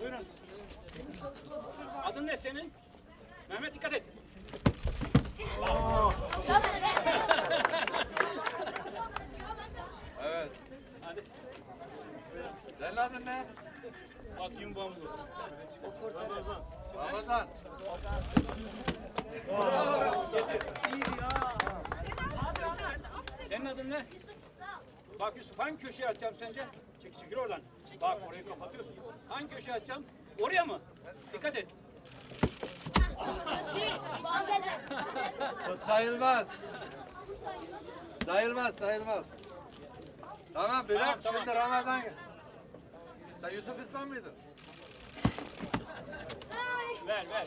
Buyurun. Adın ne senin? Mehmet dikkat et. Evet. Senin adın ne? Bakayım bambu. Ramazan. Senin adın ne? Bak Yusuf hangi köşeye atacağım sence? Çek çekil oradan. Bak orayı kapatıyorsun. Hangi köşeye atacağım? Oraya mı? Dikkat et. O sayılmaz. Sayılmaz, sayılmaz. Tamam bırak Tamam, tamam. şimdi Ramazan gel. Sen Yusuf İslam mıydın? Ver ver.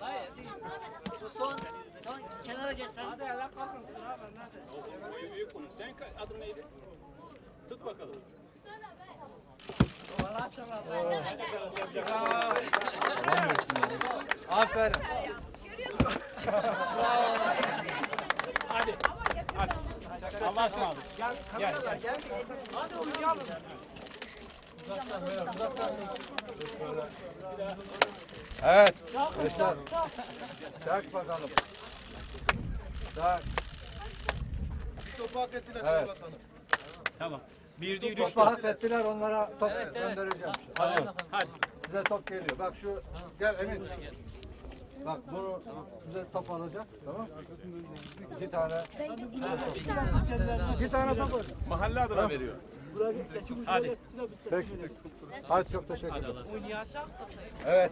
Bu son, son kenara geç sen. Boyu büyük bunun. Senin ka- adın neydi? Tut bakalım. Aferin. Hadi. Hadi. Allah'a ısmarladık. Gel. Gel. gel. Evet. Yaşar. Çak bakalım. Çak. Evet. Tamam. Bir değil üç Topu top. hak ettiler onlara top göndereceğim. Hadi. Hadi. Size top geliyor. Bak şu gel Emin. Bak bunu size top alacak. Tamam. İki tane. İki tane top alacak. Mahalle adına veriyor. Hadi. Peki. Hadi çok teşekkür ederim. Evet.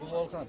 Bu Volkan.